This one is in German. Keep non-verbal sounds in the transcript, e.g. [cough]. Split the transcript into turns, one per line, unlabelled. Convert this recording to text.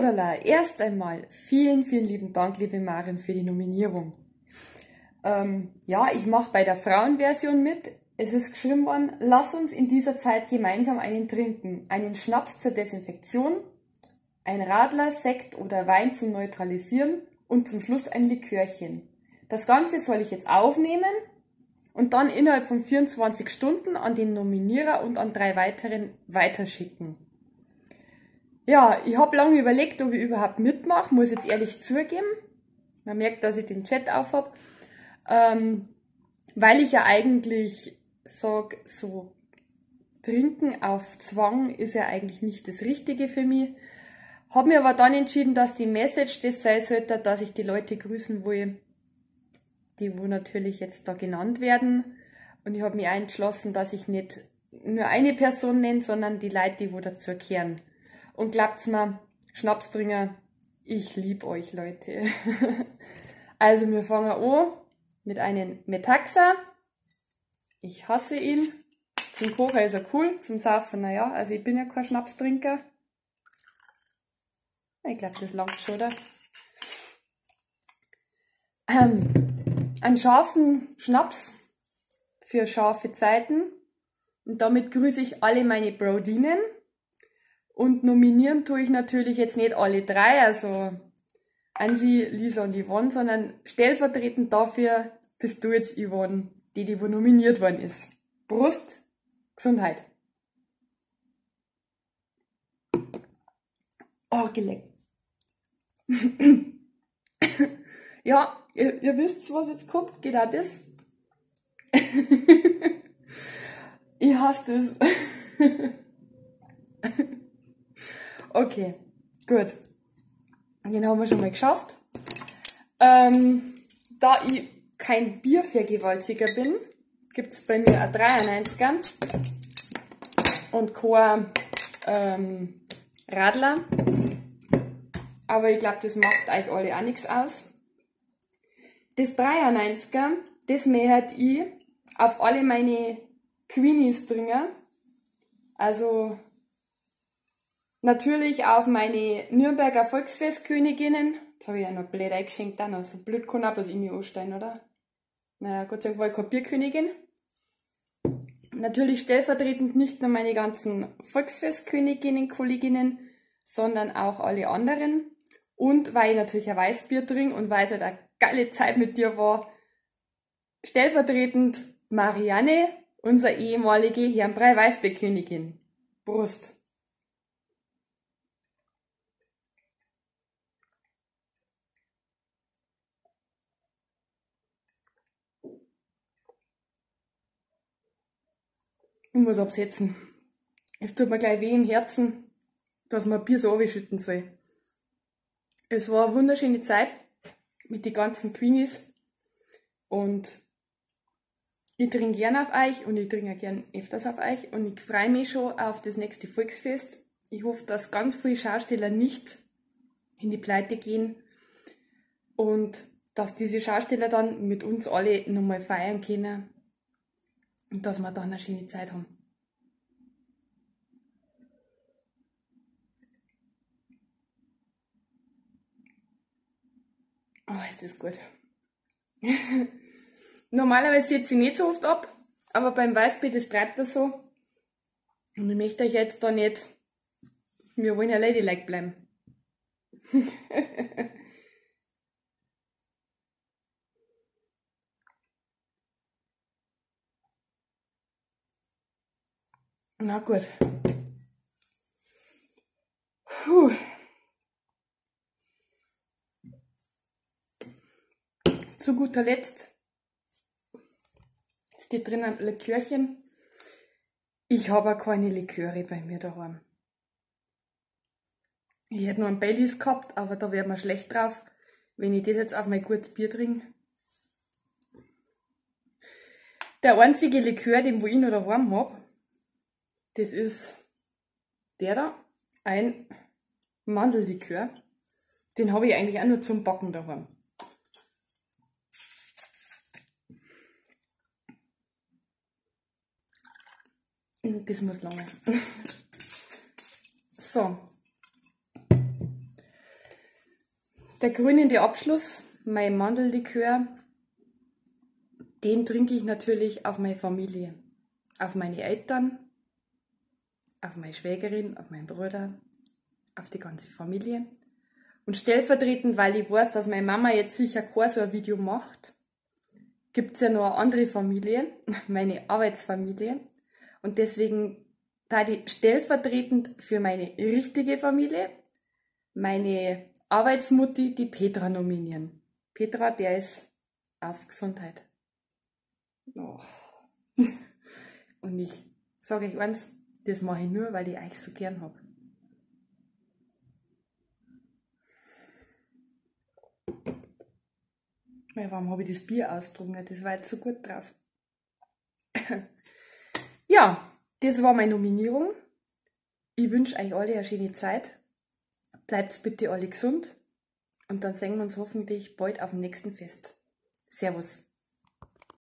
Sodala, erst einmal vielen, vielen lieben Dank, liebe Marin, für die Nominierung. Ähm, ja, ich mache bei der Frauenversion mit. Es ist geschrieben worden, lass uns in dieser Zeit gemeinsam einen trinken. Einen Schnaps zur Desinfektion, ein Radler, Sekt oder Wein zum Neutralisieren und zum Schluss ein Likörchen. Das Ganze soll ich jetzt aufnehmen und dann innerhalb von 24 Stunden an den Nominierer und an drei weiteren weiterschicken. Ja, ich habe lange überlegt, ob ich überhaupt mitmache, muss jetzt ehrlich zugeben. Man merkt, dass ich den Chat auf hab. Ähm, weil ich ja eigentlich sag, so trinken auf Zwang ist ja eigentlich nicht das Richtige für mich. Hab mir aber dann entschieden, dass die Message das sein sollte, dass ich die Leute grüßen will, die wo natürlich jetzt da genannt werden. Und ich habe mich entschlossen, dass ich nicht nur eine Person nenne, sondern die Leute, die wo dazu kehren. Und glaubt's mir, Schnapsdringer, ich lieb euch, Leute. [laughs] also wir fangen an mit einem Metaxa. Ich hasse ihn. Zum Kochen ist er cool, zum Saufen, naja, also ich bin ja kein Schnapstrinker. Ich glaube, das langt schon, oder? Ähm, einen scharfen Schnaps für scharfe Zeiten. Und damit grüße ich alle meine Brodinen. Und nominieren tue ich natürlich jetzt nicht alle drei, also Angie, Lisa und Yvonne, sondern stellvertretend dafür bist du jetzt Yvonne, die, die wo nominiert worden ist. Brust, Gesundheit. Oh, geleckt. [coughs] ja, ihr, ihr wisst, was jetzt kommt. Geht auch das? [laughs] ich hasse das. [laughs] okay, gut. Den haben wir schon mal geschafft. Ähm, da ich kein Biervergewaltiger bin, gibt es bei mir ein 93er und kein ähm, Radler. Aber ich glaube, das macht euch alle auch nichts aus. Das 93er, das mäht ich auf alle meine Queenies dringen. Also natürlich auf meine Nürnberger Volksfestköniginnen. Jetzt habe ich ja noch blöd eingeschenkt, dann noch. So blöd kann auch mich anstehen, oder? Naja, Gott sei Dank war ich keine Bierkönigin. Natürlich stellvertretend nicht nur meine ganzen Volksfestköniginnen, Kolleginnen, sondern auch alle anderen. Und weil ich natürlich ein Weißbier trinke und weil es halt eine geile Zeit mit dir war, stellvertretend Marianne, unsere ehemalige Herrenbrei Weißbierkönigin. Brust. Ich muss absetzen. Es tut mir gleich weh im Herzen, dass man Bier so schütten soll. Es war eine wunderschöne Zeit mit den ganzen Queenies und ich trinke gern auf euch und ich trinke gern öfters auf euch und ich freue mich schon auf das nächste Volksfest. Ich hoffe, dass ganz viele Schausteller nicht in die Pleite gehen und dass diese Schausteller dann mit uns alle nochmal feiern können und dass wir dann eine schöne Zeit haben. Oh, ist das gut. [laughs] Normalerweise sitze ich nicht so oft ab, aber beim Weißbier, das treibt das so. Und ich möchte euch jetzt da nicht, wir wollen ja ladylike bleiben. [laughs] Na gut. Puh. Zu guter Letzt steht drin ein Likörchen. Ich habe keine Liköre bei mir daheim. Ich hätte nur einen Baileys gehabt, aber da wäre mir schlecht drauf, wenn ich das jetzt auf mein gutes Bier trinke. Der einzige Likör, den wo ich noch daheim habe, das ist der da, ein Mandellikör. Den habe ich eigentlich auch nur zum Backen daheim. Das muss lange. [laughs] so. Der grünende Abschluss, mein Mandellikör, den trinke ich natürlich auf meine Familie, auf meine Eltern, auf meine Schwägerin, auf meinen Bruder, auf die ganze Familie. Und stellvertretend, weil ich weiß, dass meine Mama jetzt sicher kein so ein Video macht, gibt es ja noch eine andere Familie, [laughs] meine Arbeitsfamilie. Und deswegen da die stellvertretend für meine richtige Familie meine Arbeitsmutti, die Petra, nominieren. Petra, der ist auf Gesundheit. Oh. [laughs] Und ich sage euch eins, das mache ich nur, weil ich euch so gern habe. Ja, warum habe ich das Bier ausgetrunken? Das war jetzt so gut drauf. [laughs] ja, das war meine Nominierung. Ich wünsche euch alle eine schöne Zeit. Bleibt bitte alle gesund. Und dann sehen wir uns hoffentlich bald auf dem nächsten Fest. Servus.